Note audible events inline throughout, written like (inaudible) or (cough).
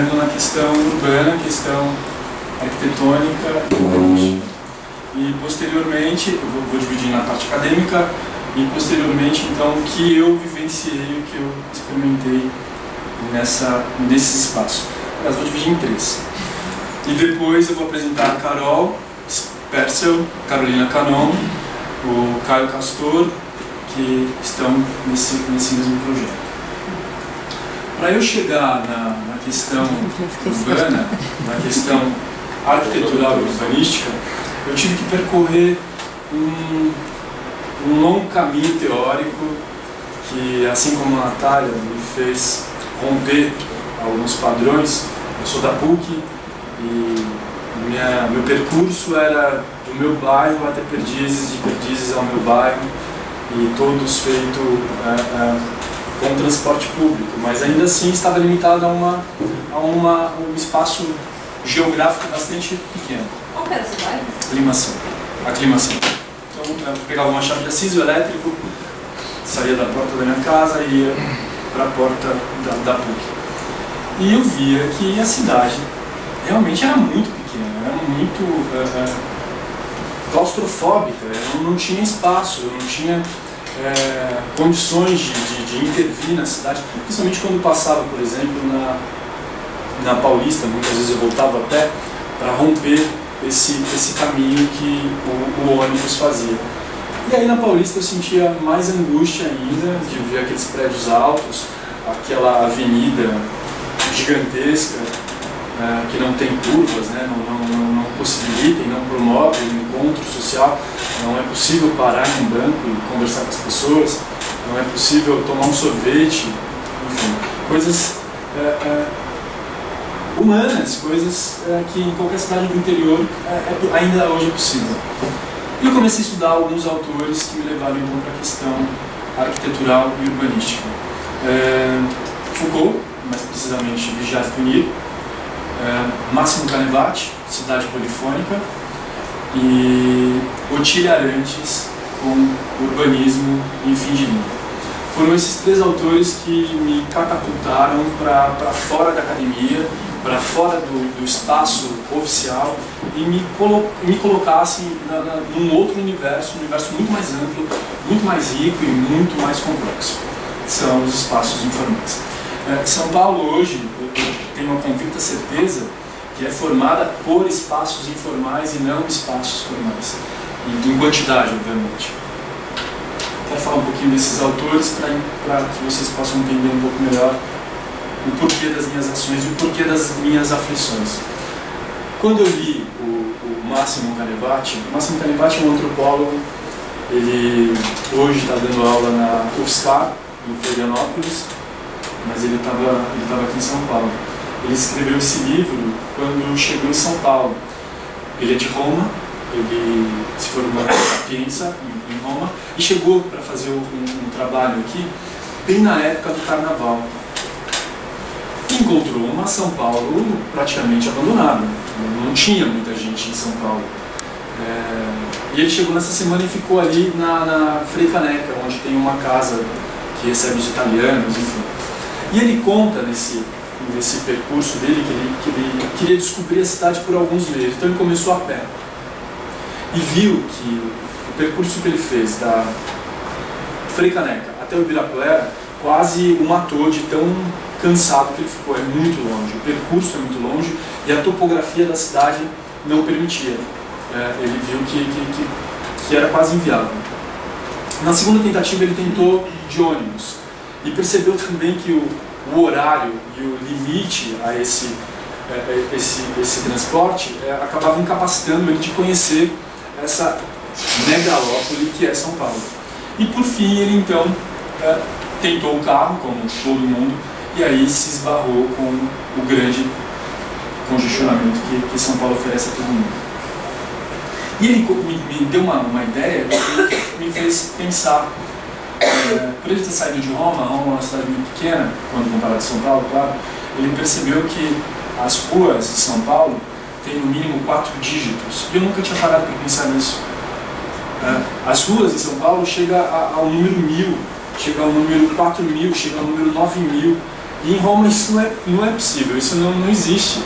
chegando na questão urbana, questão arquitetônica e posteriormente, vou, vou dividir na parte acadêmica e posteriormente então o que eu vivenciei, o que eu experimentei nessa, nesse espaço. Aliás, vou dividir em três. E depois eu vou apresentar a Carol Persel, Carolina Canon, o Caio Castor, que estão nesse, nesse mesmo projeto. Para eu chegar na questão urbana, na questão arquitetural e urbanística, eu tive que percorrer um, um longo caminho teórico que, assim como a Natália, me fez romper alguns padrões. Eu sou da PUC e minha, meu percurso era do meu bairro até Perdizes, de Perdizes ao meu bairro e todos feito é, é, com transporte público, mas ainda assim estava limitado a, uma, a uma, um espaço geográfico bastante pequeno. Qual era esse bairro? Aclimação. Aclimação. Então eu pegava uma chave de aciso elétrico, saía da porta da minha casa e ia para a porta da, da PUC. E eu via que a cidade realmente era muito pequena, era muito é, é, claustrofóbica, eu não tinha espaço, eu não tinha é, condições de, de, de, intervir na cidade, principalmente quando passava, por exemplo, na, na Paulista, muitas vezes eu voltava a pé para romper esse, esse caminho que o, o, ônibus fazia. E aí na Paulista eu sentia mais angústia ainda de ver aqueles prédios altos, aquela avenida gigantesca, é, que não tem curvas, né, não, não, não, possibilitem, não promovem o encontro social, não é possível parar em um banco e conversar com as pessoas, não é possível tomar um sorvete, enfim, coisas é, é, humanas, coisas é, que em qualquer cidade do interior é, ainda hoje é possível. E eu comecei a estudar alguns autores que me levaram então para a questão arquitetural e urbanística. Foucault, mais precisamente Vigiar Punir, Máximo Canevati, Cidade Polifônica, e Otília Arantes com Urbanismo e Fim de Linha. Foram esses três autores que me catapultaram para fora da academia, para fora do, do, espaço oficial e me, colo me colocassem na, na, num outro universo, um universo muito mais amplo, muito mais rico e muito mais complexo. São os espaços informais. É, São Paulo hoje, eu tenho uma convicta certeza, que é formada por espaços informais e não espaços formais, e em quantidade, obviamente. Quero falar um pouquinho desses autores para que vocês possam entender um pouco melhor o porquê das minhas ações e o porquê das minhas aflições. Quando eu li o, o Máximo Canevati, o Máximo Canevati é um antropólogo, ele hoje está dando aula na UFSCar, em Florianópolis, mas ele estava ele tava aqui em São Paulo. Ele escreveu esse livro quando chegou em São Paulo. Ele é de Roma, ele se formou na Sapienza, em, em Roma, e chegou para fazer um, um, trabalho aqui, bem na época do Carnaval. Encontrou uma São Paulo praticamente abandonada, não tinha muita gente em São Paulo. É, e ele chegou nessa semana e ficou ali na, na Frei Caneca, onde tem uma casa que recebe os italianos, enfim. E ele conta nesse, nesse percurso dele que ele, que ele queria descobrir a cidade por alguns meses. Então ele começou a pé. E viu que o percurso que ele fez da Frei Caneca até o Ibirapuera quase o matou de tão cansado que ele ficou. É muito longe, o percurso é muito longe e a topografia da cidade não permitia. É, ele viu que, que, que, que era quase inviável. Na segunda tentativa ele tentou de ônibus e percebeu também que o, o horário e o limite a esse, é, é, esse, esse transporte é, acabava incapacitando ele de conhecer essa megalópole que é São Paulo. E por fim ele então tentou o carro, como todo mundo, e aí se esbarrou com o grande congestionamento que, que São Paulo oferece a todo mundo. E ele me, me deu uma, uma ideia que me fez pensar (coughs) por ele ter saído de Roma, Roma é uma cidade muito pequena, quando comparado com São Paulo, claro, ele percebeu que as ruas de São Paulo têm no mínimo quatro dígitos. E eu nunca tinha parado para pensar nisso. É, as ruas de São Paulo chegam ao número mil, chega ao número quatro mil, chega ao número nove mil. E em Roma isso não é, não é possível, isso não, não existe.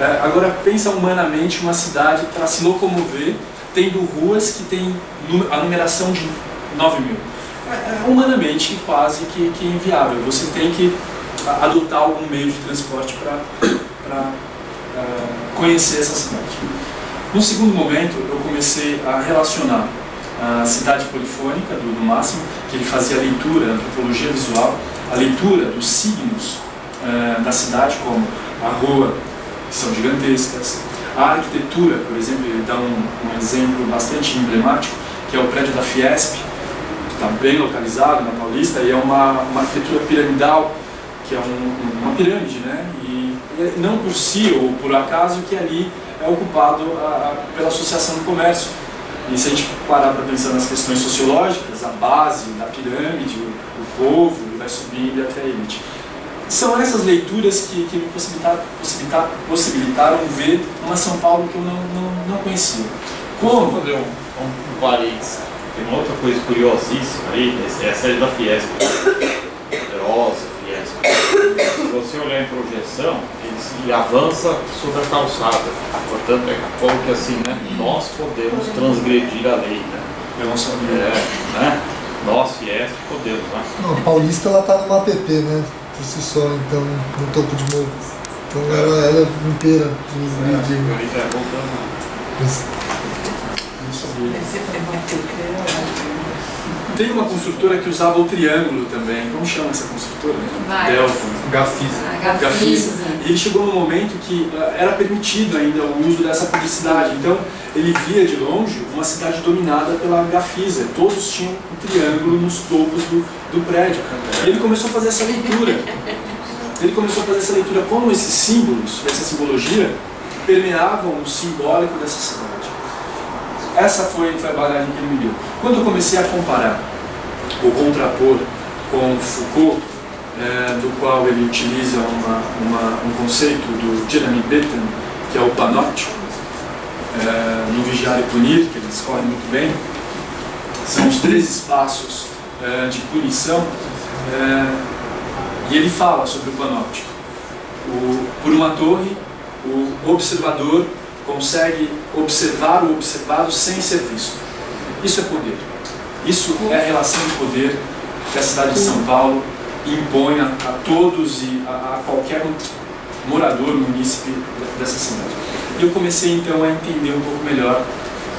É, agora pensa humanamente uma cidade para se locomover, tendo ruas que tem a numeração de 9 mil. É, é, humanamente quase que, que inviável. Você tem que adotar algum meio de transporte para uh, conhecer essa cidade. No segundo momento, eu comecei a relacionar a cidade polifônica do, do Máximo, que ele fazia a leitura, a antropologia visual, a leitura dos signos uh, da cidade, como a rua, que são gigantescas, a arquitetura, por exemplo, ele dá um, um exemplo bastante emblemático, que é o prédio da Fiesp, está bem localizado na Paulista, e é uma, uma arquitetura piramidal, que é um, uma pirâmide, né? E não por si ou por acaso que ali é ocupado a, a, pela Associação do Comércio. E se a gente parar para pensar nas questões sociológicas, a base da pirâmide, o, o povo, vai subindo até a elite. São essas leituras que, que me possibilitaram, possibilitaram, possibilitaram ver uma São Paulo que eu não, não, não conhecia. Como? Vou fazer um, um, um parênteses. Tem uma outra coisa curiosíssima aí, é a série da Fiesp. Poderosa, se você olhar em projeção, ele se avança sobre a calçada. Portanto, é como que assim, né? Nós podemos transgredir a lei, né? Eu não sabia. É, né? Nós, Fiesp, podemos, né? Não, a Paulista, ela tá numa app, né? Por si só, então, no topo de morro. Então, é. ela, ela é inteira transgredir. É, é, voltando. Mas... Tem uma construtora que usava o triângulo também. Como chama essa construtora? Delphi. Gafisa. Ah, Gafisa. E ele chegou num momento que uh, era permitido ainda o uso dessa publicidade. Então, ele via de longe uma cidade dominada pela Gafisa. Todos tinham um triângulo nos topos do, do prédio. E ele começou a fazer essa leitura. Ele começou a fazer essa leitura como esses símbolos, essa simbologia, permeavam o simbólico dessa cidade. Essa foi, foi a bagagem que ele me deu. Quando eu comecei a comparar ou contrapor com Foucault, é, do qual ele utiliza uma, uma, um conceito do Jeremy Bentham, que é o panóptico, é, no Vigiar e Punir, que ele escolhe muito bem, são os três espaços é, de punição, e ele fala sobre o panóptico. O, por uma torre, o observador consegue observar o observado sem ser visto. Isso é poder. Isso é a relação de poder que a cidade de São Paulo impõe a, a todos e a, a, qualquer morador, munícipe dessa cidade. E eu comecei então a entender um pouco melhor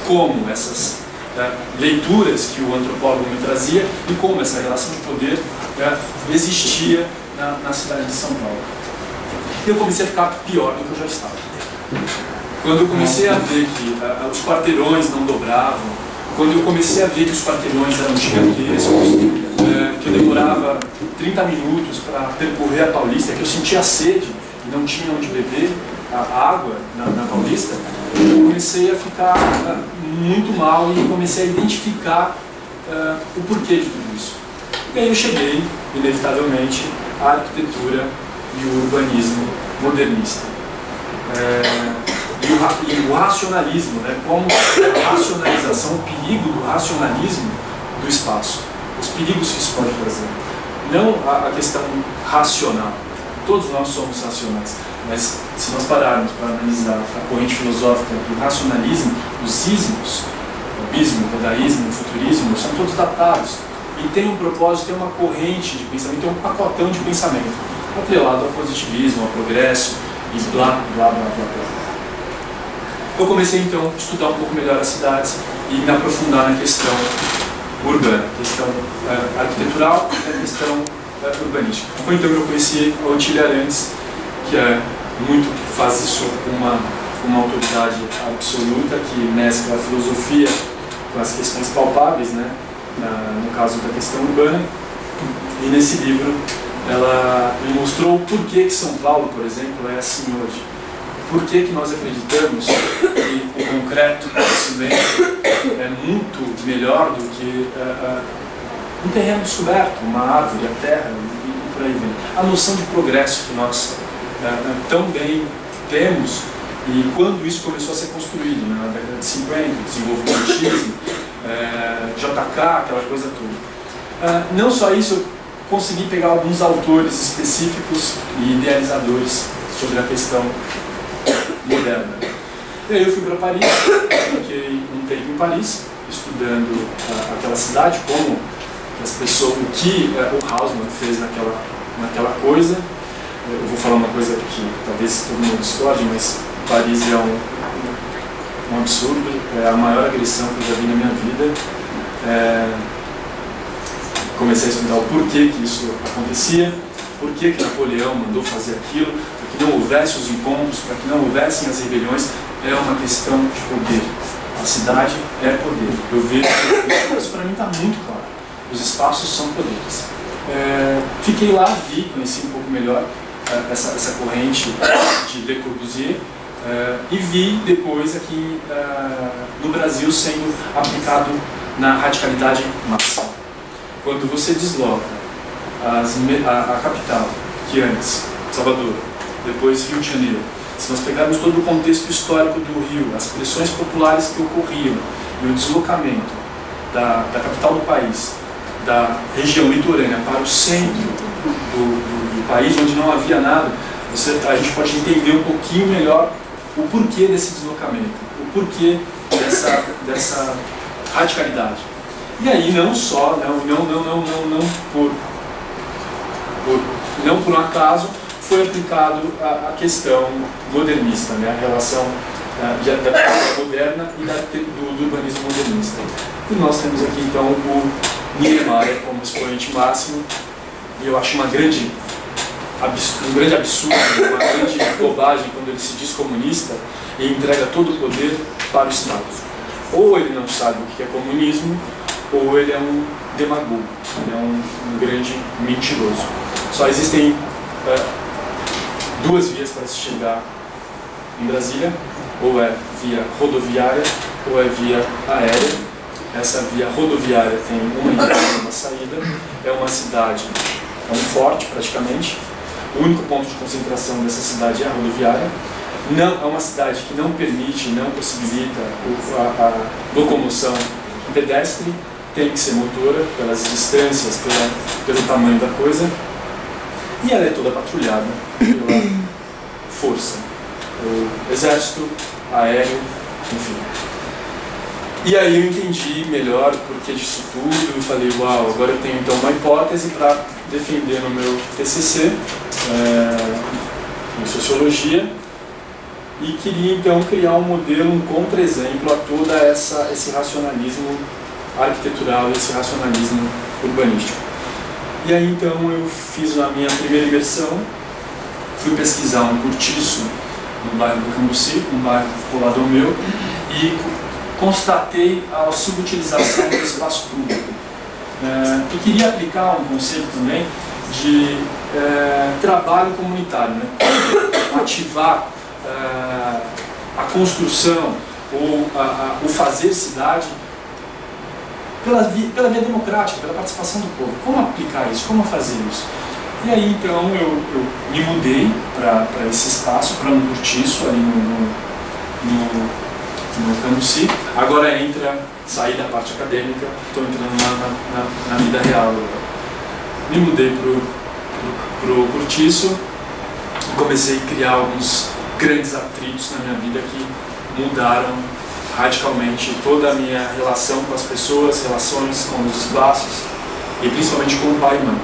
como essas é, leituras que o antropólogo me trazia e como essa relação de poder é, existia na, na cidade de São Paulo. Eu comecei a ficar pior do que eu já estava. Quando eu comecei a ver que uh, os quarteirões não dobravam, quando eu comecei a ver que os quarteirões eram gigantescos, uh, que eu demorava 30 minutos para percorrer a Paulista, que eu sentia sede e não tinha onde beber a água na, na Paulista, eu comecei a ficar uh, muito mal e comecei a identificar o porquê de tudo isso. E aí eu cheguei, inevitavelmente, à arquitetura e o urbanismo modernista. É, e o, racionalismo, né? como a racionalização, o perigo do racionalismo do espaço, os perigos que isso pode trazer. Não a, a questão racional, todos nós somos racionais, mas se nós pararmos para analisar a corrente filosófica do racionalismo, os ismos, o bismo, o dadaísmo, o futurismo, são todos datados e tem um propósito, tem uma corrente de pensamento, tem um pacotão de pensamento, atrelado ao positivismo, ao progresso e blá, blá, blá, blá, blá. Eu comecei então a estudar um pouco melhor as cidades e me aprofundar na questão urbana, questão uh, arquitetural e a questão uh, urbanística. Foi então que eu conheci a Otília Arantes, que é muito que faz isso com uma, uma autoridade absoluta, que mescla a filosofia com as questões palpáveis, né? No caso da questão urbana. E nesse livro ela me mostrou o porquê que São Paulo, por exemplo, é assim hoje por que, que nós acreditamos que o concreto, cimento, é muito melhor do que uh, uh, um terreno descoberto, uma árvore, a terra e, e, por aí vem. A noção de progresso que nós uh, tão bem temos e quando isso começou a ser construído, né, na década de 50, desenvolvimentismo, JK, aquela coisa toda. não só isso, consegui pegar alguns autores específicos e idealizadores sobre a questão moderna. E aí eu fui para Paris, fiquei um tempo em Paris, estudando uh, aquela cidade, como as pessoas, o que uh, o Hausmann fez naquela, naquela coisa. Eu vou falar uma coisa que talvez todo mundo discorde, mas Paris é um, um absurdo, é a maior agressão que eu já vi na minha vida. É, comecei a estudar o porquê que isso acontecia, por que Napoleão mandou fazer aquilo, não houvesse os encontros, para que não houvessem as rebeliões, é uma questão de poder. A cidade é poder. Eu vejo que isso para mim está muito claro. Os espaços são poderes. É, fiquei lá, vi, conheci um pouco melhor é, essa, essa corrente de Le Corbusier é, e vi depois aqui é, no Brasil sendo aplicado na radicalidade máxima quando você desloca as, a, a, capital, que antes, Salvador, depois Rio de Janeiro, se nós pegarmos todo o contexto histórico do Rio, as pressões populares que ocorriam e o deslocamento da, da capital do país, da região litorânea para o centro do, do, do país, onde não havia nada, você, a gente pode entender um pouquinho melhor o porquê desse deslocamento, o porquê dessa, dessa radicalidade. E aí não só, não, não, não, não, não, por, por, não por um acaso, foi aplicado a, a questão modernista, né, a relação uh, da, da moderna e da, do, do, urbanismo modernista. E nós temos aqui então o Niemeyer como expoente máximo, e eu acho uma grande, um grande absurdo, uma grande bobagem quando ele se diz comunista e entrega todo o poder para o Estado. Ou ele não sabe o que é comunismo, ou ele é um demagogo, ele é um, um grande mentiroso. Só existem é, duas vias para se chegar em Brasília, ou é via rodoviária ou é via aérea. Essa via rodoviária tem uma entrada uma saída, é uma cidade, é um forte praticamente. O único ponto de concentração dessa cidade é a rodoviária. Não, é uma cidade que não permite, não possibilita a, a locomoção pedestre, tem que ser motora, pelas distâncias, pela, pelo tamanho da coisa, e ela é toda patrulhada pela força, o exército, aéreo, enfim. E aí eu entendi melhor o porquê disso tudo e falei, uau, agora eu tenho então uma hipótese para defender no meu TCC, é, em Sociologia, e queria então criar um modelo, um contra-exemplo a essa esse racionalismo arquitetural esse racionalismo urbanístico. E aí então eu fiz a minha primeira imersão, fui pesquisar um cortiço no bairro do Cambuci, um bairro colado ao meu, e constatei a subutilização do espaço público. É, e queria aplicar um conceito também de é, trabalho comunitário, né? (coughs) ativar é, a construção ou a, a, o fazer cidade pela via, pela via democrática, pela participação do povo. Como aplicar isso? Como fazer isso? E aí então eu, eu me mudei para esse espaço, para um cortiço ali no, no, no, no Cambuci. Agora entra, saí da parte acadêmica, estou entrando na, na, na, vida real. Me mudei para o cortiço comecei a criar alguns grandes atritos na minha vida que mudaram radicalmente toda a minha relação com as pessoas, relações com os espaços e principalmente com o pai e mãe.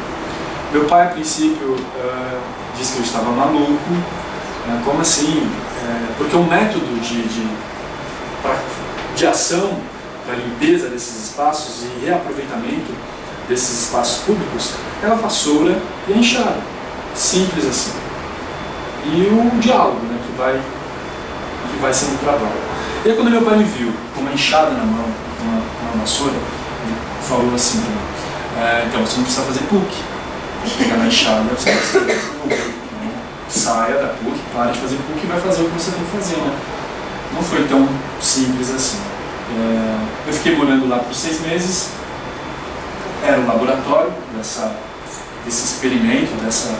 Meu pai, a princípio, uh, disse que eu estava maluco. Uh, como assim? Uh, porque o método de, de, de ação para limpeza desses espaços e reaproveitamento desses espaços públicos é a vassoura e a enxada. Simples assim. E o diálogo, né, que vai, que vai sendo trabalho. E aí quando meu pai me viu com uma enxada na mão, com uma, uma vassoura, ele falou assim para mim, é, então você não precisa fazer PUC. Pegar na enxada, você não precisa fazer PUC. Né? Saia da PUC, para de fazer PUC e vai fazer o que você tem que fazer. Né? Não foi tão simples assim. É, eu fiquei morando lá por seis meses, era o laboratório dessa, desse experimento, dessa,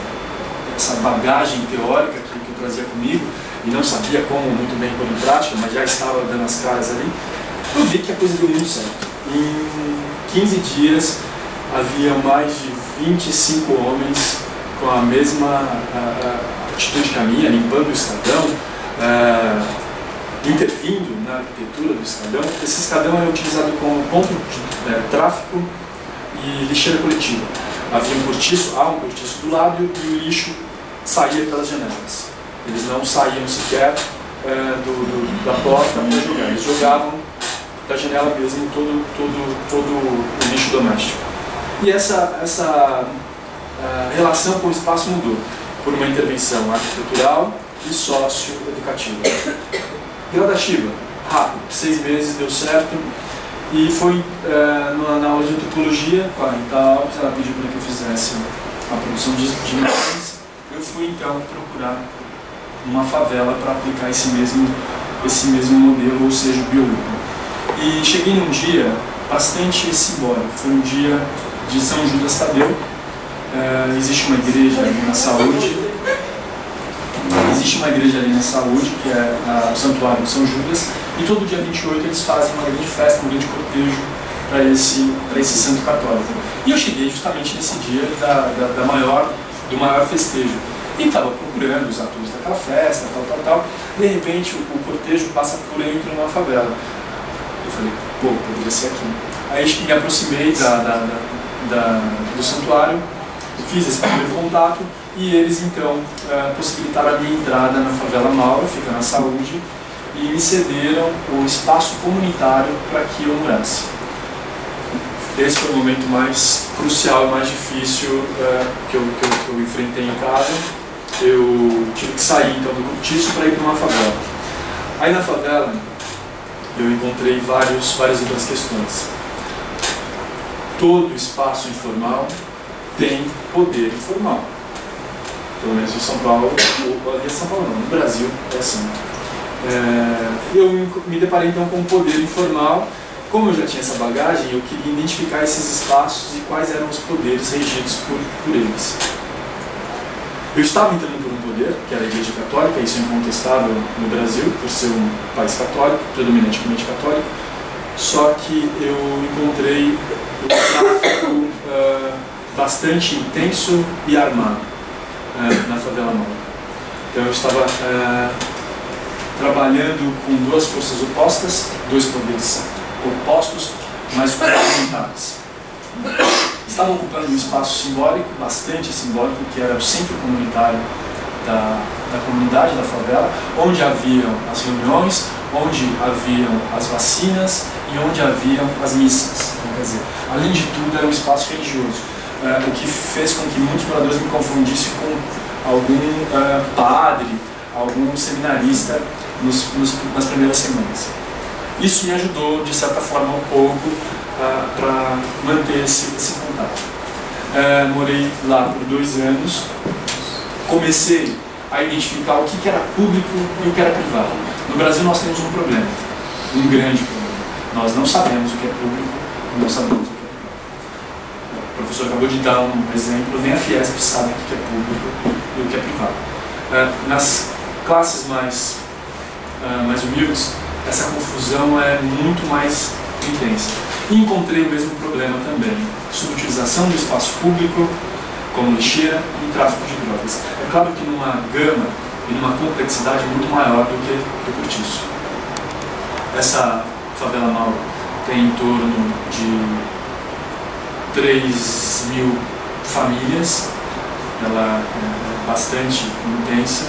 dessa bagagem teórica que, que eu trazia comigo e não sabia como muito bem pôr em prática, mas já estava dando as caras ali, eu vi que a coisa deu muito certo. Em 15 dias, havia mais de 25 homens com a mesma a, a atitude que a minha, limpando o escadão, é, intervindo na arquitetura do escadão. Esse escadão era utilizado como ponto de é, tráfego e lixeira coletiva. Havia um cortiço, há um cortiço do lado e o lixo saía pelas janelas. Eles não saíam sequer é, do, do, da porta para jogar, eles jogavam da janela mesmo todo, todo, todo o lixo doméstico. E essa, essa uh, relação com o espaço mudou por uma intervenção arquitetural e socioeducativa. (coughs) Gradativa, rápido, seis meses deu certo, e foi uh, na aula de antropologia, com a Rita Alves, ela pediu para que eu fizesse a produção de, de imagens. Eu fui então procurar uma favela para aplicar esse mesmo, esse mesmo modelo, ou seja, o biolupo. E cheguei num dia bastante simbólico, foi um dia de São Judas Tadeu. Uh, existe uma igreja ali na saúde, existe uma igreja ali na saúde, que é a, o Santuário de São Judas, e todo dia 28 eles fazem uma grande festa, um grande cortejo para esse, esse santo católico. E eu cheguei justamente nesse dia da, da, da maior, do maior festejo. E estava procurando os atores daquela festa, tal, tal, tal. De repente o, o cortejo passa por entre uma favela. Eu falei, pô, poderia ser aqui. Aí me aproximei da, da, da, do santuário, fiz esse primeiro contato e eles então uh, possibilitaram a minha entrada na favela Maura, fica na saúde, e me cederam o espaço comunitário para que eu morasse. Esse foi o momento mais crucial mais difícil uh, que, eu, que, eu, que, eu, enfrentei em casa. Eu tive que sair então do cortiço para ir para uma favela. Aí na favela eu encontrei vários, várias outras questões. Todo espaço informal tem poder informal pelo menos em São Paulo, ou ali em São Paulo não, no Brasil é assim. É, eu me deparei então com o poder informal, como eu já tinha essa bagagem, eu queria identificar esses espaços e quais eram os poderes regidos por, por eles. Eu estava entrando por um poder, que era a Igreja Católica, isso é incontestável no Brasil, por ser um país católico, predominantemente católico, só que eu encontrei um tráfico uh, bastante intenso e armado é, na favela nova. Então eu estava é, trabalhando com duas forças opostas, dois poderes opostos, mas complementares. Estava ocupando um espaço simbólico, bastante simbólico, que era o centro comunitário da, da comunidade da favela, onde haviam as reuniões, onde haviam as vacinas e onde haviam as missas. Então, quer dizer, além de tudo, era um espaço religioso é, o que fez com que muitos moradores me confundissem com algum uh, padre, algum seminarista nos, nos, nas primeiras semanas. Isso me ajudou, de certa forma, um pouco uh, para manter esse, esse. Uh, morei lá por dois anos, comecei a identificar o que, que era público e o que era privado. No Brasil nós temos um problema, um grande problema. Nós não sabemos o que é público, não sabemos o professor acabou de dar um exemplo, nem a Fiesp sabe o que é público e o que é privado. Uh, nas classes mais, uh, mais humildes, essa confusão é muito mais intensa. E encontrei o mesmo problema também, subutilização do espaço público como lixeira e tráfico de drogas. É claro que numa gama e numa complexidade muito maior do que o cortiço. Essa favela mal tem em torno de 3 mil famílias, ela é bastante intensa.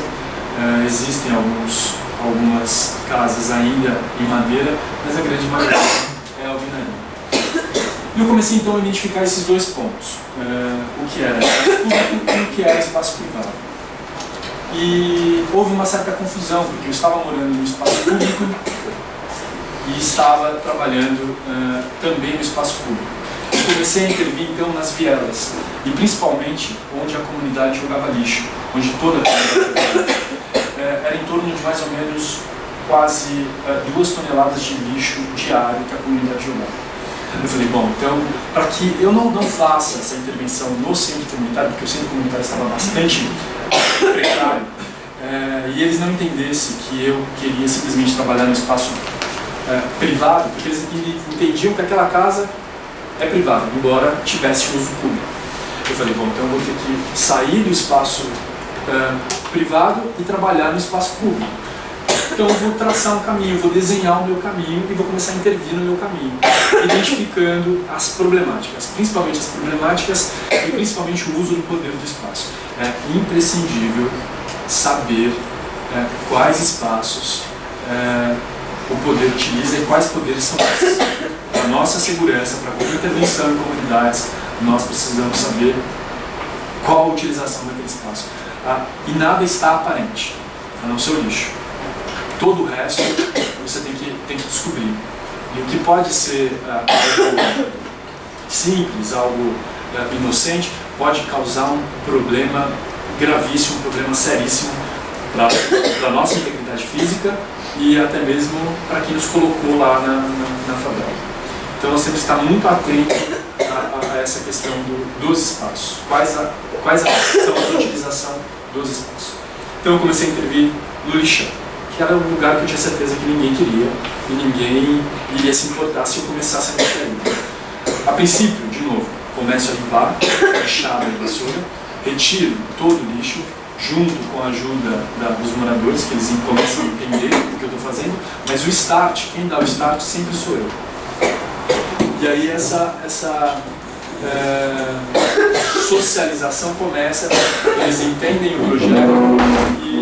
Uh, existem alguns, algumas casas ainda em madeira, mas a grande maioria é. E eu comecei então a identificar esses dois pontos, uh, o que era público e o que era espaço privado. E houve uma certa confusão, porque eu estava morando no espaço público e estava trabalhando uh, também no espaço público comecei a intervir então nas vielas e principalmente onde a comunidade jogava lixo, onde toda a comunidade é, era em torno de mais ou menos quase duas toneladas de lixo diário que a comunidade jogava. Eu falei, bom, então, para que eu não, não faça essa intervenção no centro comunitário, porque o centro comunitário estava bastante precário, é, e eles não entendessem que eu queria simplesmente trabalhar no espaço é, privado, porque eles entendiam que aquela casa é privado, embora tivesse uso público. Eu falei, bom, então eu vou ter que sair do espaço uh, privado e trabalhar no espaço público. Então eu vou traçar um caminho, vou desenhar o meu caminho e vou começar a intervir no meu caminho, identificando as problemáticas, principalmente as problemáticas e principalmente o uso do poder do espaço. É imprescindível saber é, quais espaços é, o poder utiliza e quais poderes são esses. Para nossa segurança, para qualquer intervenção em comunidades, nós precisamos saber qual a utilização daquele espaço. Ah, e nada está aparente, a não ser o lixo. Todo o resto você tem que, tem que descobrir. E o que pode ser ah, algo simples, algo ah, inocente, pode causar um problema gravíssimo, um problema seríssimo para a nossa integridade física e até mesmo para quem nos colocou lá na, na, na favela. Então nós temos que estar muito atentos a, a essa questão do, dos espaços. Quais, a, quais a, são a utilização dos espaços. Então eu comecei a intervir no lixão, que era um lugar que eu tinha certeza que ninguém queria e ninguém iria se importar se eu começasse a ali. A princípio, de novo, começo a limpar, fechar a vassoura, retiro todo o lixo, junto com a ajuda da, dos moradores, que eles começam a entender o que eu estou fazendo, mas o start, quem dá o start sempre sou eu. E aí essa, essa é, socialização começa, eles entendem o projeto e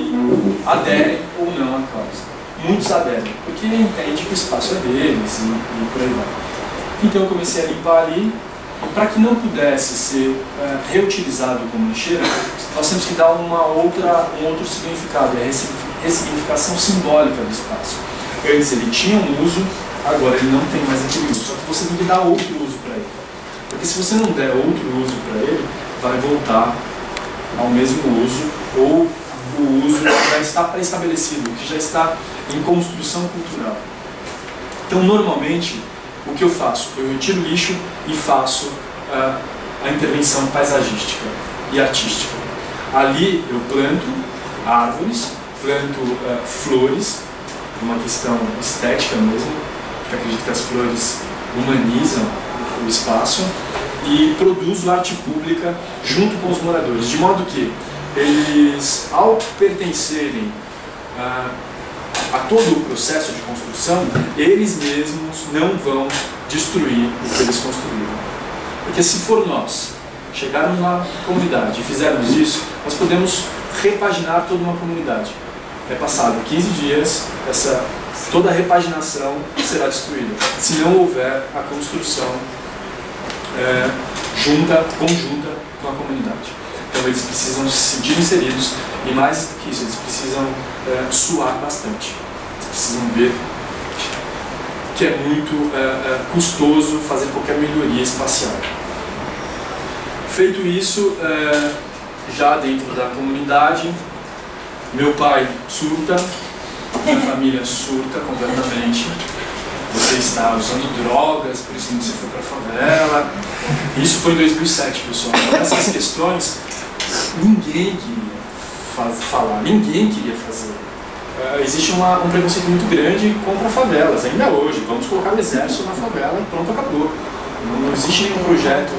aderem ou causa. Muitos aderem, porque entendem que o espaço é deles e, e por aí vai. Então eu comecei a limpar ali, e para que não pudesse ser é, reutilizado como lixeira, nós temos que dar uma outra, um outro significado, é a ressignificação simbólica do espaço. Antes ele tinha um uso, agora ele não tem mais aquele uso, só que você tem que dar outro uso para ele. Porque se você não der outro uso para ele, vai voltar ao mesmo uso ou o uso que já está pré-estabelecido, que já está em construção cultural. Então, normalmente, o que eu faço? Eu retiro lixo e faço uh, a intervenção paisagística e artística. Ali eu planto árvores, planto uh, flores, uma questão estética mesmo, porque acredito que as flores humanizam o espaço, e produzo arte pública junto com os moradores, de modo que eles, ao pertencerem uh, a todo o processo de construção, eles mesmos não vão destruir o que eles construíram. Porque se for nós chegarmos na comunidade e fizermos isso, nós podemos repaginar toda uma comunidade. É passado 15 dias, essa, toda a repaginação será destruída, se não houver a construção é, junta, conjunta com a comunidade. Então eles precisam se sentir inseridos e mais que isso, eles precisam é, suar bastante. Eles precisam ver que é muito é, é, custoso fazer qualquer melhoria espacial. Feito isso, já dentro da comunidade, meu pai surta, minha família surta completamente. Você está usando drogas, por isso você foi para a favela. Isso foi em 2007, pessoal. Essas questões ninguém queria faz, falar, ninguém queria fazer. Uh, existe uma, um preconceito muito grande contra favelas, ainda hoje. Vamos colocar o exército na favela e pronto, acabou. Não, não existe nenhum projeto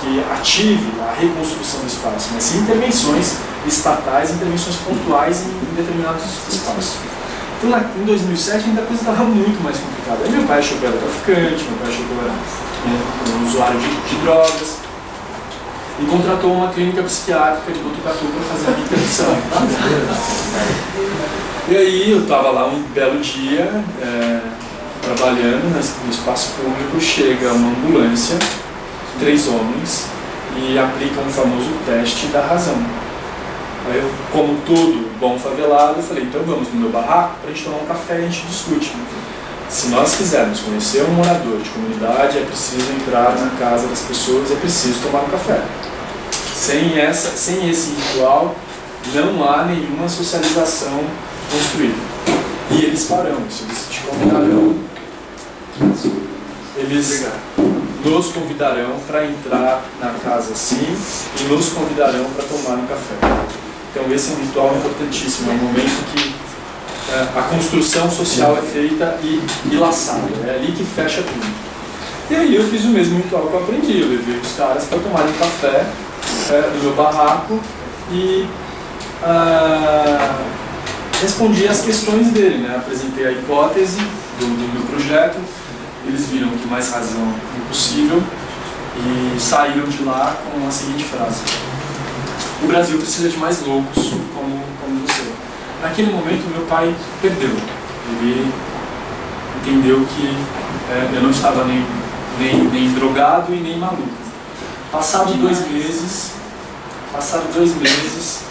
que ative a reconstrução do espaço, mas sim intervenções estatais, intervenções pontuais em, em determinados espaços. Então, lá, em 2007, ainda a coisa estava muito mais complicada. Aí meu pai achou que eu era traficante, meu pai achou que eu era um, um usuário de, de drogas, e contratou uma clínica psiquiátrica de Botucatu para fazer a intervenção. e aí eu estava lá um belo dia, é, trabalhando no espaço público, chega uma ambulância, três homens, e aplicam o famoso teste da razão. Aí eu, como todo bom favelado, falei, então vamos no meu barraco para a gente tomar um café e a gente discute. Se nós quisermos conhecer um morador de comunidade, é preciso entrar na casa das pessoas, é preciso tomar um café. Sem, essa, sem esse ritual, não há nenhuma socialização construída. E eles farão isso, eles te convidarão. Eles nos convidarão para entrar na casa sim e nos convidarão para tomar um café. Então esse é um ritual importantíssimo, é um momento que é, a construção social é feita e, e laçada, é ali que fecha tudo. E aí eu fiz o mesmo ritual que eu aprendi, eu levei os caras para tomarem café é, no meu barraco e ah, respondi as questões dele, né? apresentei a hipótese do, do meu projeto, eles viram que mais razão impossível e saíram de lá com a seguinte frase: O Brasil precisa de mais loucos como, como você. Naquele momento, meu pai perdeu. Ele entendeu que é, eu não estava nem, nem, nem drogado e nem maluco. Passado dois meses, passaram dois meses,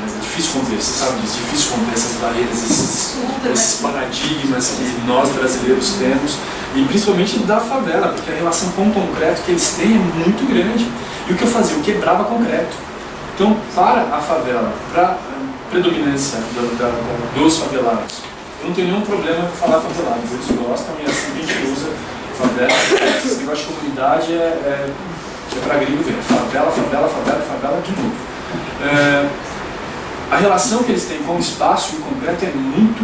mas é difícil conter, você sabe disso, difícil conter essas barreiras, esses, esses paradigmas que nós brasileiros temos e principalmente da favela, porque a relação com o concreto que eles têm é muito grande. E o que eu fazia? Eu quebrava concreto. Então, para a favela, para a predominância da, da, dos favelados, eu não tenho nenhum problema com falar favelados, eles gostam e é assim a gente usa favela. Esse negócio de comunidade é, é, para gringo ver. Favela, favela, favela, favela de novo. É, a relação que eles têm com o espaço e o concreto é muito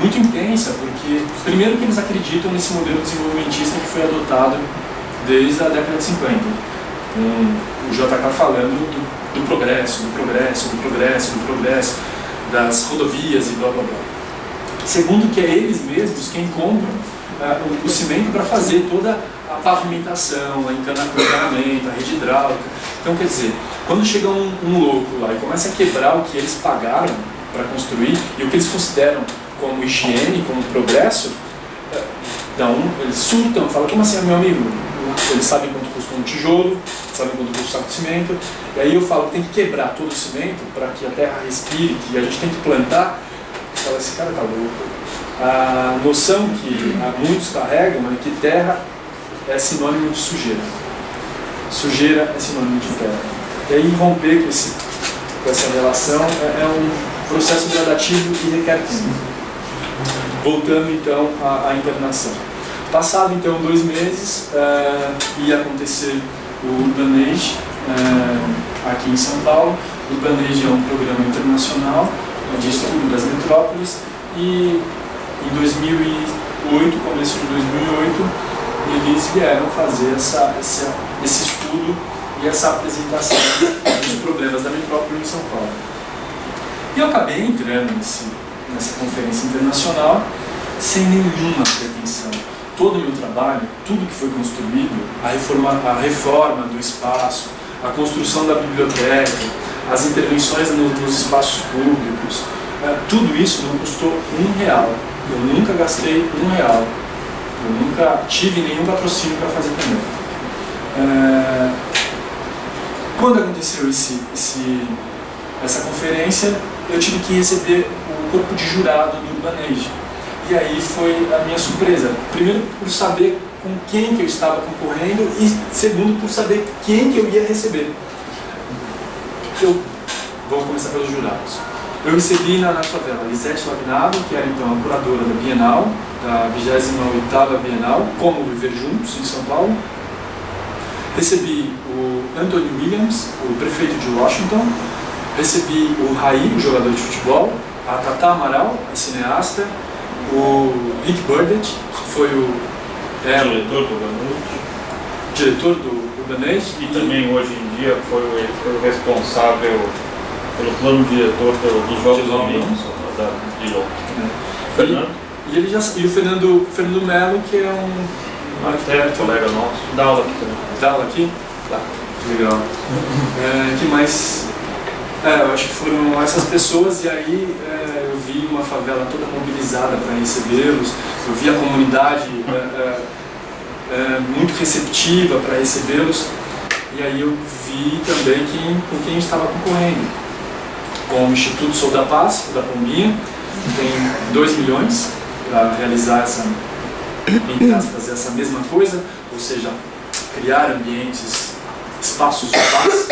muito intensa, porque primeiro que eles acreditam nesse modelo desenvolvimentista que foi adotado desde a década de 50, com o JK falando do, do progresso, do progresso, do progresso, do progresso, das rodovias e blá blá blá. Segundo que é eles mesmos quem compram uh, o, o, cimento para fazer toda a pavimentação, a encanamento, a rede hidráulica. Então quer dizer, quando chega um, um louco lá e começa a quebrar o que eles pagaram para construir e o que eles consideram como higiene, como progresso, então eles surtam, falam, como assim, meu amigo? Eles sabem quanto custa um tijolo, sabem quanto custa um saco de cimento, e aí eu falo que tem que quebrar todo o cimento para que a terra respire, que a gente tem que plantar. Fala, esse cara tá louco. A noção que muitos carregam é que terra é sinônimo de sujeira. Sujeira é sinônimo de terra. E aí romper com, esse, com essa relação é, é um processo gradativo e requer tempo. Voltando então à, à internação. Passado então dois meses, uh, ia acontecer o Urban Age uh, aqui em São Paulo. O Urban Age é um programa internacional de estudo das metrópoles e em 2008, começo de 2008, eles vieram fazer essa, essa, esse estudo e essa apresentação dos problemas da metrópole em São Paulo. E eu acabei entrando nesse, nessa conferência internacional sem nenhuma pretensão. Todo o meu trabalho, tudo que foi construído, a reforma, a reforma do espaço, a construção da biblioteca, as intervenções nos, nos espaços públicos, é, tudo isso não custou um real. Eu nunca gastei um real. Eu nunca tive nenhum patrocínio para fazer também. É, quando aconteceu esse, esse, essa conferência, eu tive que receber corpo de jurado do Urbanejo. E aí foi a minha surpresa. Primeiro, por saber com quem que eu estava concorrendo e segundo, por saber quem que eu ia receber. Eu, vamos começar pelos jurados. Eu recebi na, na favela Lisete Lagnado, que era então a curadora da Bienal, da 28ª Bienal, Como Viver Juntos, em São Paulo. Recebi o Anthony Williams, o prefeito de Washington. Recebi o Raí, o jogador de futebol a Tata Amaral, a cineasta, o Rick Burdett, que foi o é, diretor do Urbanage, diretor do Urbanage, e, e também hoje em dia foi, foi o responsável pelo plano diretor do, dos Jogos Olímpicos da Pilot. É. Fernando? E, ele já, e o Fernando, Fernando Melo, que é um, um arquiteto, colega nosso, dá aula aqui também. Dá aula aqui? Dá. Legal. é, que mais é, eu acho que foram essas pessoas e aí é, eu vi uma favela toda mobilizada para recebê-los, eu vi a comunidade é, é, é muito receptiva para recebê-los e aí eu vi também quem, com quem estava concorrendo. Com o Instituto Sou da Paz, da Pombinha, tem 2 milhões para realizar essa, entre essa mesma coisa, ou seja, criar ambientes, espaços de paz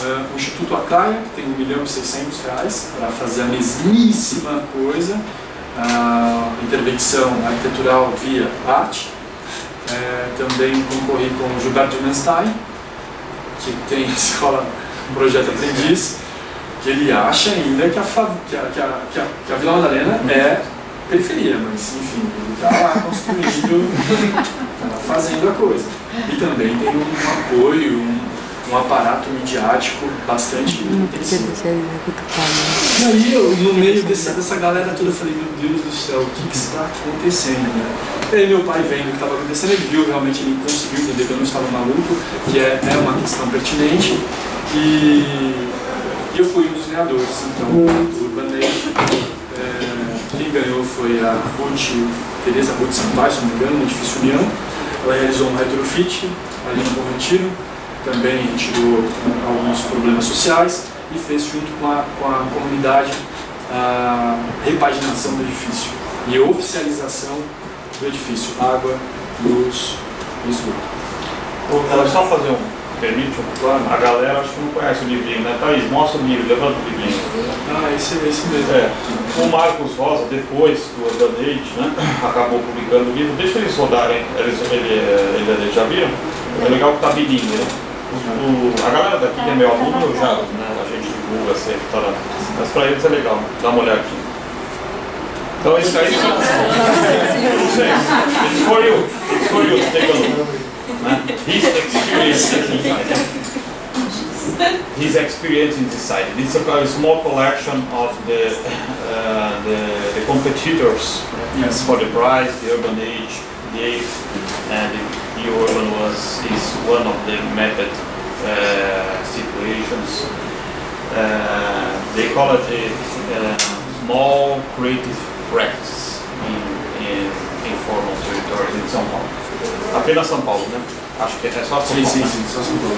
Uh, o Instituto Acaia, que tem 1 milhão e 600 reais para fazer a mesmíssima coisa, a intervenção arquitetural via arte. Uh, também concorri com o Gilberto Menstein, que tem (laughs) escola projeto aprendiz, que ele acha ainda que a, que a, que a, que a, que a Vila Madalena é periferia, mas enfim, ele está lá construindo, (laughs) tá fazendo a coisa. E também tem um, apoio, um, um aparato midiático bastante intensivo. E aí, eu, no meio desse, dessa galera toda, eu falei, meu Deus do céu, o que, que está acontecendo, né? E aí meu pai vendo o que estava acontecendo, ele viu, realmente, ele conseguiu entender que eu não estava maluco, que é, é uma questão pertinente, e eu fui um dos ganhadores, então, do Urban Age. É, quem ganhou foi a Ruth, Tereza Ruth Sampaio, se não me engano, no Edifício União. Ela realizou um retrofit ali no Bom Retiro, também tirou alguns problemas sociais e fez junto com a, com a comunidade a repaginação do edifício e oficialização do edifício, água, luz e esgoto. Ela só fazer um permite um plano, a galera acho que não conhece o livrinho, né? Thaís, mostra o livro, levanta o livrinho. Ah, esse, esse mesmo. É. O Marcos Rosa, depois do Urban Age, né, acabou publicando o livro, deixa eles rodarem, eles, ele, ele, eles já viram? É legal que tá bilingue, né? O, a galera daqui que é meu aluno, já, né, a gente divulga sempre, tá lá. mas para eles é legal, dá uma olhadinha. Então isso aí são. It's for you. It's for you. Take a look. His experience inside. His experience inside. It's a, small collection of the, uh, the, the competitors Yes. for the prize, the Urban Age, the and the Urban was is one of the method uh, situations. Uh, they call it a small creative practice in, in informal territories in São Paulo. Apenas São Paulo, né? Acho que é só São Sim, sim, sim, só São Paulo.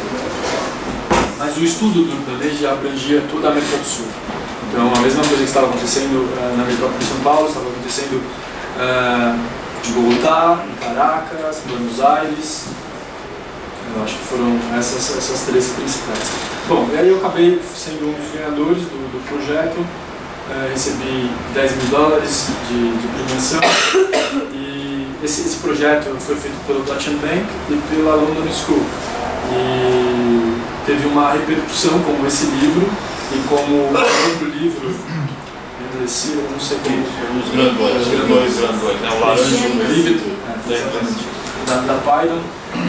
Mas o estudo do Urban Age abrangia toda a América do Sul. Então, a mesma coisa que estava acontecendo eh, na metrópole de São Paulo, estava acontecendo eh, em Bogotá, em Caracas, Buenos Aires. Eu acho que foram essas, essas três principais. Bom, e aí eu acabei sendo um dos ganhadores do, do projeto, eh, recebi 10 mil dólares de, de premiação e esse, esse projeto foi feito pelo Platinum Bank e pela London School. E teve uma repercussão como esse livro e como outro livro, Endurecido, eu não sei como. Os grandões, os dois grandões, né? O laranja. Lívido, é, exatamente, da, da Python,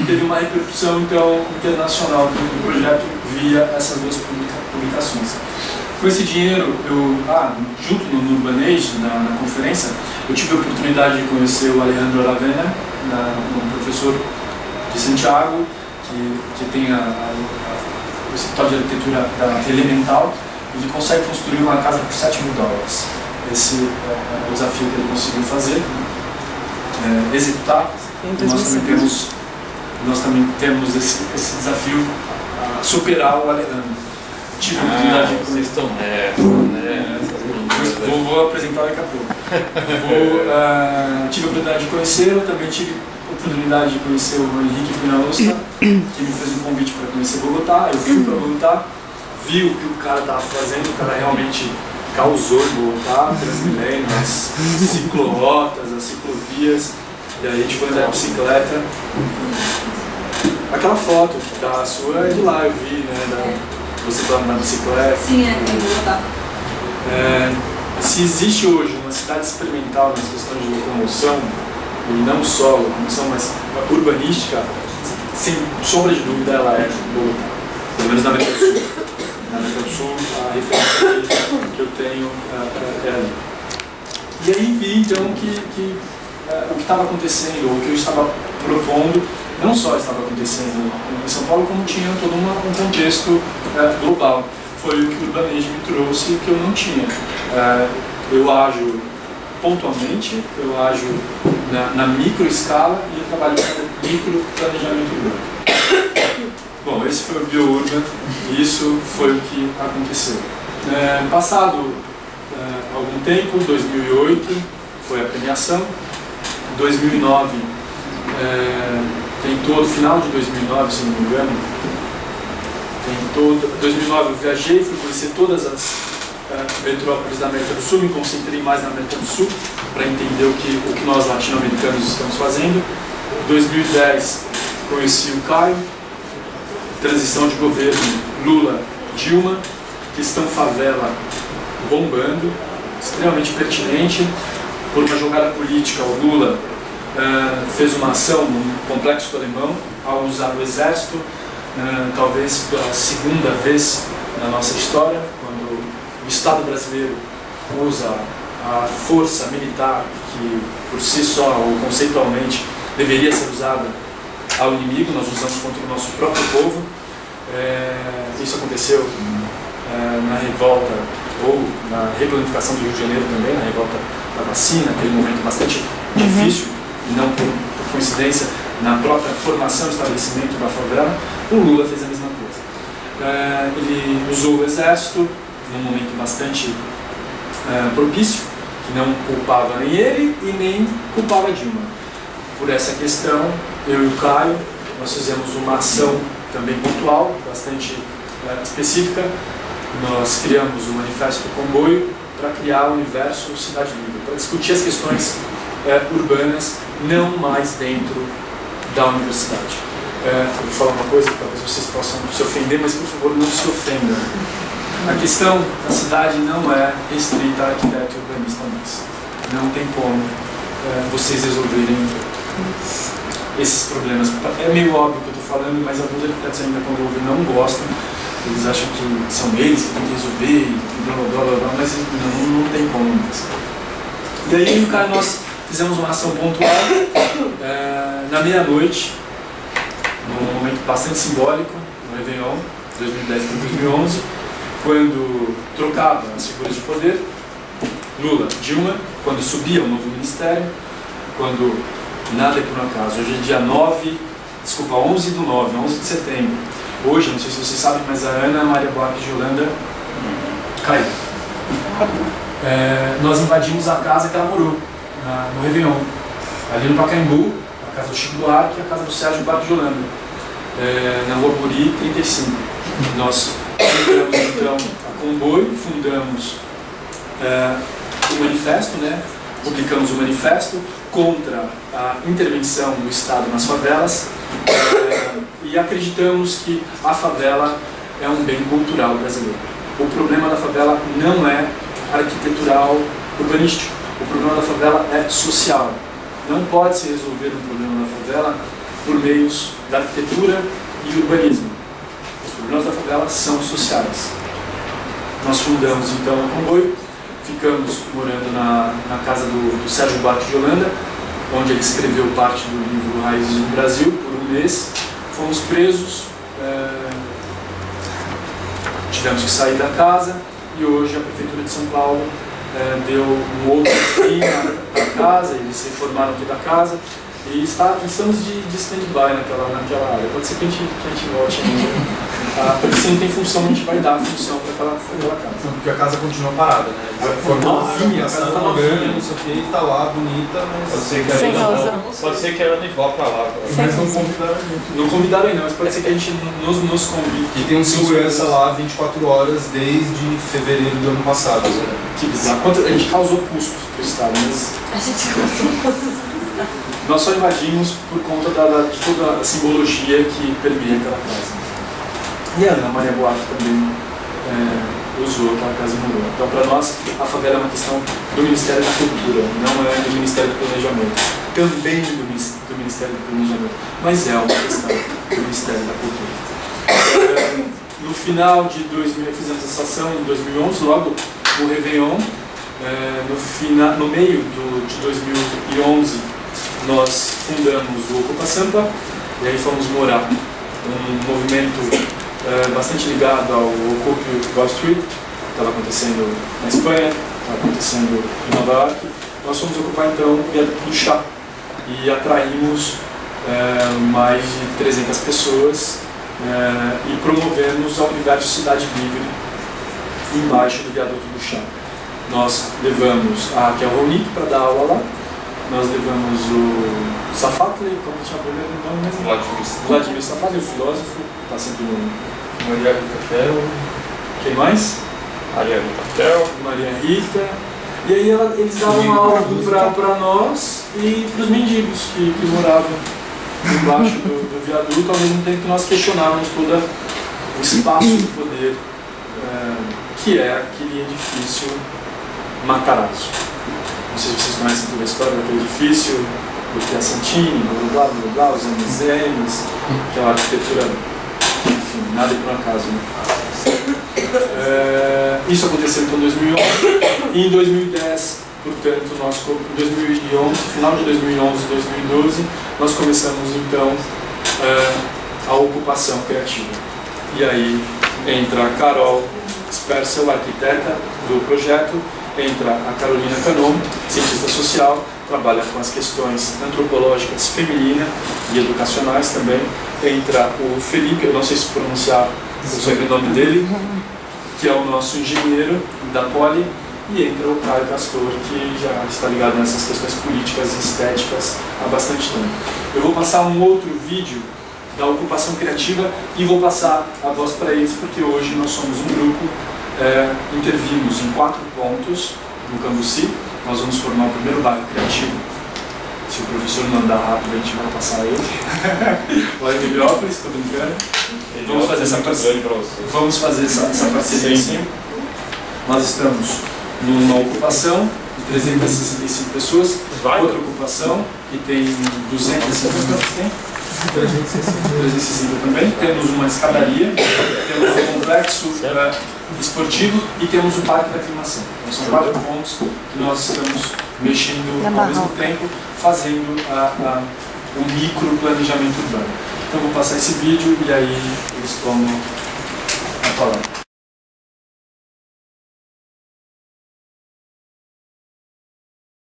e teve uma repercussão então, internacional do, projeto via essas duas publica- publicações. Com esse dinheiro, eu, ah, junto no, no Urban Age, na, na conferência, eu tive a oportunidade de conhecer o Alejandro Aravena, na- um professor de Santiago, que, que tem a, a, a, o escritório de arquitetura da Elemental, e ele consegue construir uma casa por 7 mil dólares. Esse é, é o desafio que ele conseguiu fazer, né? é, executar. E nós também temos, nós também temos esse, esse desafio a superar o Alejandro. Tive a oportunidade Ah, de vocês estão nessa, né? Vou, vou apresentar daqui a pouco. Ah, tive a oportunidade de conhecê-lo, também tive a oportunidade de conhecer o Henrique Pinalosta, que me fez um convite para conhecer Bogotá. Eu fui para Bogotá, vi o que o cara estava fazendo, o cara realmente causou em Bogotá, Transmilênio, as ciclorotas, as ciclovias, e aí a gente foi andar de bicicleta. Aquela foto da sua é de lá, eu vi, né? Da, você estava na bicicleta. Sim, é, tem voltar. É, se existe hoje uma cidade experimental nas questões de locomoção, e não só locomoção, mas urbanística, sem sombra de dúvida ela é Bogotá. Pelo menos na América do Sul. Na América do Sul, a referência que eu tenho é, é ali. E aí vi então que, que é, o que estava acontecendo, ou o que eu estava propondo, não só estava acontecendo em São Paulo, como tinha todo um contexto é, global. Foi o que o urbanismo me trouxe que eu não tinha. Eu ajo pontualmente, eu ajo na, na micro escala e eu trabalho com micro planejamento urbano. Bom, esse foi o BioUrban e isso foi o que aconteceu. É, passado é, algum tempo, 2008 foi a premiação, 2009 é, tem final de 2009 se não me engano, tem todo, 2009 eu viajei, fui conhecer todas as metrópoles da América do Sul, me concentrei mais na América do Sul para entender o que, o que nós latino-americanos estamos fazendo. 2010 conheci o Caio, transição de governo Lula, Dilma, questão favela bombando, extremamente pertinente. por uma jogada política, o Lula uh, fez uma ação no complexo do Alemão ao usar o exército, uh, talvez pela segunda vez na nossa história, o Estado brasileiro usa a força militar que por si só ou conceitualmente deveria ser usada ao inimigo, nós usamos contra o nosso próprio povo. É, isso aconteceu é, na revolta ou na replanificação do Rio de Janeiro também, na revolta da vacina, aquele momento bastante uhum. difícil, e não por, por, coincidência, na própria formação e estabelecimento da favela, o Lula fez a mesma coisa. É, ele usou o exército num momento bastante é, propício, que não culpava nem ele e nem culpava Dilma. Por essa questão, eu e o Caio, nós fizemos uma ação também pontual, bastante é, específica. Nós criamos o Manifesto Comboio para criar o universo Cidade Livre, para discutir as questões é, urbanas, não mais dentro da universidade. Vou falar uma coisa, talvez vocês possam se ofender, mas por favor não se ofendam. A questão da cidade não é restrita a arquiteto e urbanista mais. Não tem como é, vocês resolverem esses problemas. É meio óbvio que eu estou falando, mas alguns arquitetos ainda quando ouvem não gostam. Eles acham que são eles que têm que resolver blá blá blá, blá mas não, não tem como mais. E aí, no nós fizemos uma ação pontual é, na meia-noite, num momento bastante simbólico, no Réveillon, 2010 para 2011 quando trocava as figuras de poder, Lula, Dilma, quando subia o novo ministério, quando nada é por um acaso. Hoje é dia 9, desculpa, 11 do 9, 11 de setembro. Hoje, não sei se vocês sabem, mas a Ana Maria Buarque de Holanda caiu. É, nós invadimos a casa que ela morou, na, no Réveillon, ali no Pacaembu, a casa do Chico Buarque e a casa do Sérgio Buarque de Holanda, é, na Rua Buri 35. Nós então a Comboio, fundamos é, o manifesto, né? publicamos o manifesto contra a intervenção do Estado nas favelas é, e acreditamos que a favela é um bem cultural brasileiro. O problema da favela não é arquitetural, urbanístico. O problema da favela é social. Não pode se resolver um problema da favela por meios da arquitetura e urbanismo problemas da favela são sociais. Nós fundamos então o Comboio, ficamos morando na, na casa do, do Sérgio Buarque de Holanda, onde ele escreveu parte do livro Raízes no Brasil, por um mês. Fomos presos, é, tivemos que sair da casa e hoje a Prefeitura de São Paulo é, deu um outro fim à casa, eles reformaram toda a casa e está, estamos de, de stand-by naquela, naquela área. Pode ser que a gente, que a gente volte ainda. Porque se não tem função, a gente vai dar a função para aquela, aquela casa. Não, porque a casa continua parada, né? Foi novinha, a casa tá grande, não sei o que, tá lá, bonita, mas. Pode ser que a Ana, pode ser que a Ana vá para lá. Mas não convidaram a gente. Não convidaram ainda, mas pode ser que a gente nos, nos convide. E tem um segurança lá 24 horas desde fevereiro do ano passado. Né? Que bizarro. Quanto, a gente causou custos para o Estado, mas. A gente causou custos nós só invadimos por conta da, da, de toda a simbologia que permeia aquela casa. E a Ana Maria Buarque também é, usou aquela casa e morou. Então, para nós, a favela é uma questão do Ministério da Cultura, não é do Ministério do Planejamento. Também do, do Ministério do Planejamento, mas é uma questão do Ministério da Cultura. É, no final de 2000, fizemos essa ação em 2011, logo no Réveillon, é, no, final, no meio do, de 2011, nós fundamos o Ocupa Sampa e aí fomos morar um movimento é, bastante ligado ao Ocupe Wall Street, que estava acontecendo na Espanha, estava acontecendo em Nova York. Nós fomos ocupar então o viaduto do chá e atraímos é, mais de 300 pessoas é, e promovemos a Universo Cidade Livre embaixo do viaduto do chá. Nós levamos a Raquel Ronick para dar aula lá, nós levamos o Safatli, como tinha o primeiro nome mesmo? Vladimir. Vladimir Safatli, o filósofo, está sempre no. Maria Rita Tel. Quem mais? Maria Rita Tel. Maria Rita. E aí ela, eles davam aula para nós e para os mendigos que, que moravam embaixo do, do, viaduto, ao mesmo tempo que nós questionávamos todo o espaço do poder, é, que é aquele edifício Matarazzo. Não sei se vocês conhecem toda a história daquele edifício, do Santini, blá blá blá blá, os MZMs, aquela arquitetura, enfim, nada por acaso. Né? É, isso aconteceu então em 2011 e em 2010, portanto, nós, em 2011, final de 2011 e 2012, nós começamos então é, a ocupação criativa. E aí entra a Carol Spercel, arquiteta do projeto, entra a Carolina Canon, cientista social, trabalha com as questões antropológicas femininas e educacionais também. Entra o Felipe, eu não sei se pronunciar o sobrenome dele, que é o nosso engenheiro da Poli, e entra o Caio Castor, que já está ligado nessas questões políticas e estéticas há bastante tempo. Eu vou passar um outro vídeo da ocupação criativa e vou passar a voz para eles, porque hoje nós somos um grupo, é, intervimos em quatro pontos no Cambuci, nós vamos formar o primeiro bairro criativo. Se o professor não andar rápido, a gente vai passar ele. (laughs) Lá em Heliópolis, estou brincando. Vamos fazer essa parceria. Vamos fazer essa, essa parceria sim. Nós estamos numa ocupação de 365 pessoas, outra ocupação que tem 250 tem? 360 também. Temos uma escadaria, temos um complexo uh, esportivo e temos o parque da aclimação. Então, são quatro pontos que nós estamos mexendo ao mesmo tempo, fazendo a, a, um micro planejamento urbano. Então, vou passar esse vídeo e aí eles tomam a palavra.